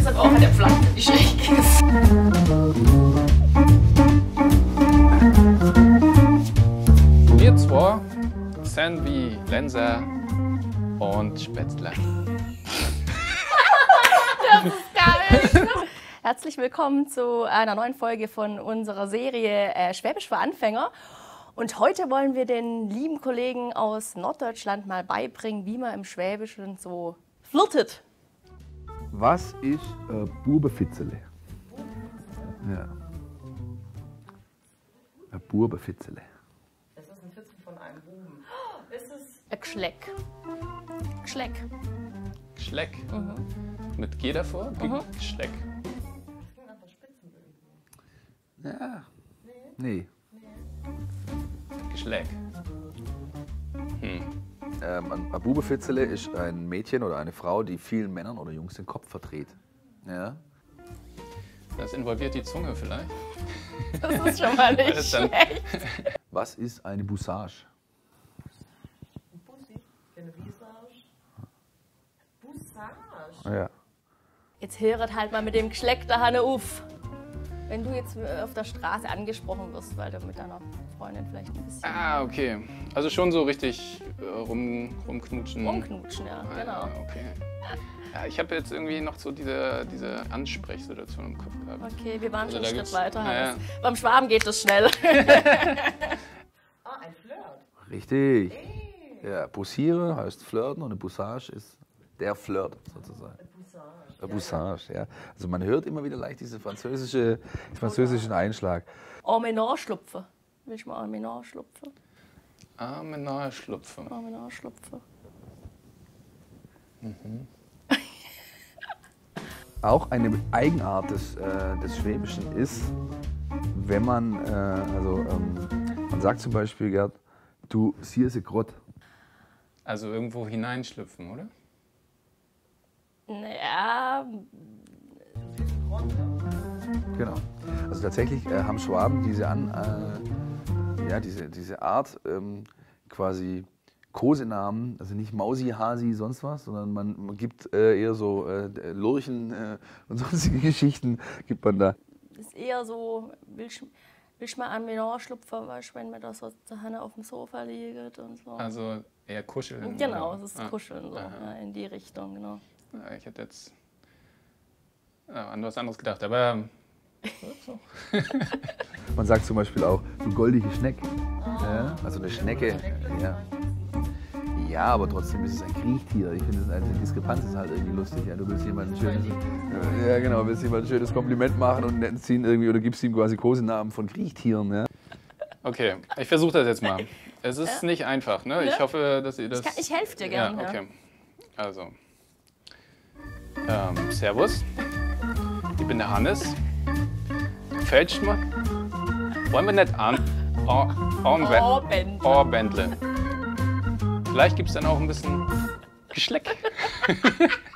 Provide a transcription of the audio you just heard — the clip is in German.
dieser Rauch der Pflanze, die schräg ist. Wir zwei sind wie Lenser und Spätzle. Herzlich willkommen zu einer neuen Folge von unserer Serie äh, Schwäbisch für Anfänger. Und heute wollen wir den lieben Kollegen aus Norddeutschland mal beibringen, wie man im Schwäbischen so flirtet. Was ist äh, Bubenfitzele? Ja. Ein Bubenfitzele. Das ist ein Fitzel von einem Buben. Ein Gschleck. Gschleck. Schleck. Mit G davor? Schleck. Ja. Nee. Geschleck. Ähm, ein Bubenfitzele ist ein Mädchen oder eine Frau, die vielen Männern oder Jungs den Kopf verdreht. Ja. Das involviert die Zunge vielleicht. Das ist schon mal nicht schlecht. Was ist eine Bussage? Ein Bussi, eine Visage. Bussage. Ja. Jetzt höret halt mal mit dem Gschleck da Hanne auf. Wenn du jetzt äh, auf der Straße angesprochen wirst, weil du mit deiner Freundin vielleicht ein bisschen Ah, okay. Also schon so richtig äh, rum, rumknutschen. rumknutschen, ja, Ah, genau. Ja, okay. Ja, ich habe jetzt irgendwie noch so diese, diese Ansprechsituation im Kopf gehabt. Okay, wir waren Also schon einen Schritt weiter. ja, Hannes. Beim Schwaben geht das schnell. Ah, ein Flirt. Richtig. Ja, Bussieren heißt flirten und eine Bussage ist der Flirt sozusagen. Eine Bussage, ja. Also man hört immer wieder leicht diese französische, diesen französischen Einschlag. En Menage schlupfen. Willst du mal en Menage schlupfen? Arme nahe Schlupfe. En Menage schlupfen. Auch eine Eigenart des, äh, des Schwäbischen ist, wenn man, äh, also ähm, man sagt zum Beispiel, Gerd, du siehst grott. Also irgendwo hineinschlüpfen, oder? Naja, Genau. Also tatsächlich äh, haben Schwaben diese, An, äh, ja, diese, diese Art ähm, quasi Kosenamen, also nicht Mausi, Hasi, sonst was, sondern man, man gibt äh, eher so äh, Lurchen äh, und sonstige Geschichten gibt man da. ist eher so, willst, willst mal en Menage schlupfen, weißt wenn man da so zu Hanne auf dem Sofa liegt und so. Also eher kuscheln. genau, oder? es ist Ah, Kuscheln, so, ja, in die Richtung, genau. Ja, ich hätte jetzt ja, an was anderes gedacht, aber Man sagt zum Beispiel auch, du goldige Schneck. Ja, also eine Schnecke. Ja. ja, aber trotzdem ist es ein Kriechtier. Ich finde, eine Diskrepanz ist halt irgendwie lustig. Ja, du willst jemandem ein schönes, ja, genau, willst jemand ein schönes Kompliment machen und ihn irgendwie oder gibst ihm quasi Kosenamen von Kriechtieren. Ja. okay, ich versuche das jetzt mal. Es ist nicht einfach, ne? Ich hoffe, dass ihr das. Ich, kann, ich helfe dir gerne. Ja, okay. Also. Ähm, servus. Ich bin der Hannes. Fälscht mal. Wollen wir nicht an. Ohrbändle. Ohrbändle. Vielleicht gibt es dann auch ein bisschen Geschleck.